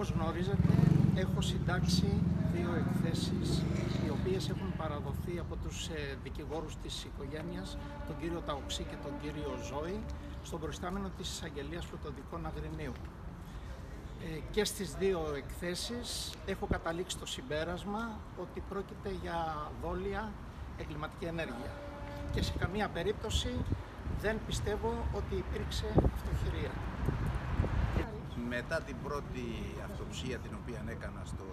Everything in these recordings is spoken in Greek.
Όπως γνωρίζετε, έχω συντάξει δύο εκθέσεις οι οποίες έχουν παραδοθεί από τους ε, δικηγόρους της οικογένειας, τον κύριο Ταοξή και τον κύριο Ζώη, στον προϊστάμενο της Εισαγγελίας Πρωτοδικών Αγρινίου. Ε, και στις δύο εκθέσεις έχω καταλήξει το συμπέρασμα ότι πρόκειται για δόλια εγκληματική ενέργεια και σε καμία περίπτωση δεν πιστεύω ότι υπήρξε αυτοχειρία. Μετά την πρώτη αυτοψία την οποία έκανα στο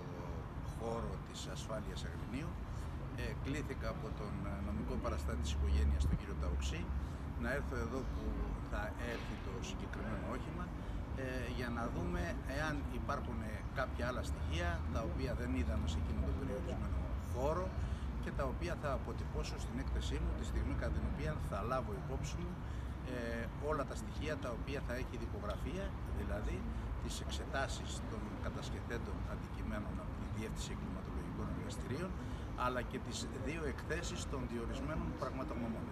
χώρο της ασφάλειας Αγρινίου ε, κλήθηκα από τον νομικό παραστάτη της οικογένειας, τον κύριο Ταοξή, να έρθω εδώ που θα έρθει το συγκεκριμένο όχημα ε, για να δούμε εάν υπάρχουν κάποια άλλα στοιχεία τα οποία δεν είδαμε σε εκείνο τον περιορισμένο χώρο και τα οποία θα αποτυπώσω στην έκθεσή μου τη στιγμή κατά την οποία θα λάβω υπόψη μου ε, όλα τα στοιχεία τα οποία θα έχει δικογραφία, δηλαδή τις εξετάσεις των κατασκευέντων αντικειμένων από τη Διεύθυνση Εγκληματολογικών Εργαστηρίων, αλλά και τις δύο εκθέσεις των διορισμένων πραγματογνωμών.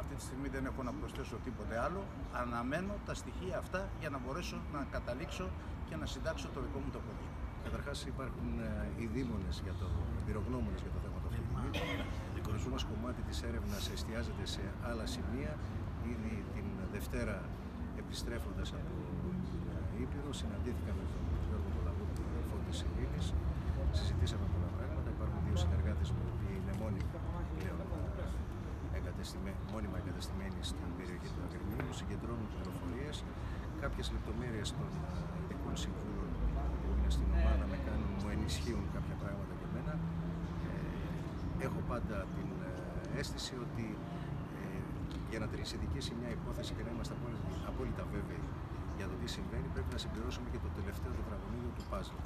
Αυτή τη στιγμή δεν έχω να προσθέσω τίποτε άλλο. Αναμένω τα στοιχεία αυτά για να μπορέσω να καταλήξω και να συντάξω το δικό μου το project. Καταρχάς υπάρχουν ε, οι δήμονες για το εμπειρογνώμονε για το θέμα του αυτοκινήτου. Το δικό μας κομμάτι της έρευνας εστιάζεται σε άλλα σημεία. Ήδη την Δευτέρα επιστρέφοντας από την Ήπειρο, συναντήθηκα με τον Γιώργο Πολαβού, τον αδελφό της Ελλήνη. Συζητήσαμε πολλά πράγματα. Υπάρχουν δύο συνεργάτες μου που είναι μόνιμοι πλέον μόνιμα εγκαταστημένοι στην περιοχή του Αγρινίου, συγκεντρώνουν πληροφορίες. Κάποιες λεπτομέρειες των ειδικών συμβούλων που είναι στην ομάδα με κάνουν, μου ενισχύουν κάποια πράγματα για μένα. Ε, έχω πάντα την ε, αίσθηση ότι ε, για να τρισυδικήσει μια υπόθεση και να είμαστε απόλυτα βέβαιοι για το τι συμβαίνει, πρέπει να συμπληρώσουμε και το τελευταίο τετραγωνίδιο του παζλ.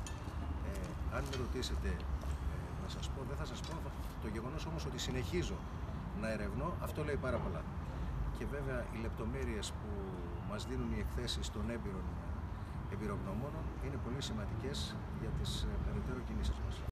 Ε, αν με ρωτήσετε να σας πω, δεν θα σας πω το γεγονός όμως ότι συνεχίζω να ερευνώ, αυτό λέει πάρα πολλά. Και βέβαια οι λεπτομέρειες που μας δίνουν οι εκθέσεις των έμπειρων εμπειρογνωμόνων είναι πολύ σημαντικές για τις περαιτέρω κινήσεις μας.